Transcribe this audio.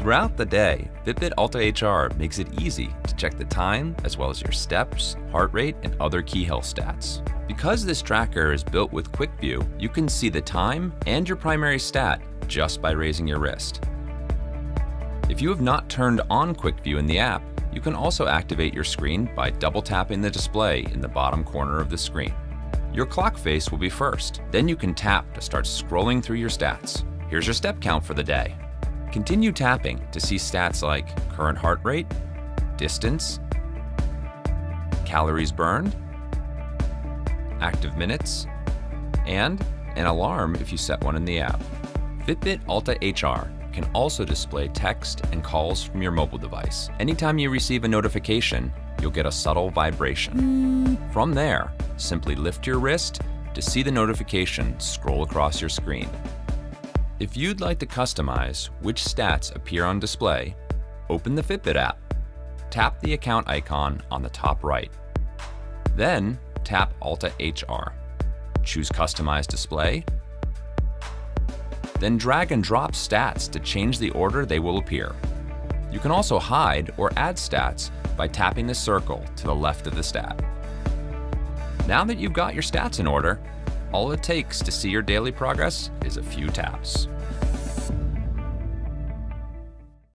Throughout the day, Fitbit Alta HR makes it easy to check the time as well as your steps, heart rate, and other key health stats. Because this tracker is built with Quick View, you can see the time and your primary stat just by raising your wrist. If you have not turned on Quick View in the app, you can also activate your screen by double tapping the display in the bottom corner of the screen. Your clock face will be first. Then you can tap to start scrolling through your stats. Here's your step count for the day. Continue tapping to see stats like current heart rate, distance, calories burned, active minutes, and an alarm if you set one in the app. Fitbit Alta HR can also display text and calls from your mobile device. Anytime you receive a notification, you'll get a subtle vibration. From there, simply lift your wrist to see the notification scroll across your screen. If you'd like to customize which stats appear on display, open the Fitbit app. Tap the account icon on the top right. Then tap Alta HR. Choose Customize Display. Then drag and drop stats to change the order they will appear. You can also hide or add stats by tapping the circle to the left of the stat. Now that you've got your stats in order, all it takes to see your daily progress is a few taps.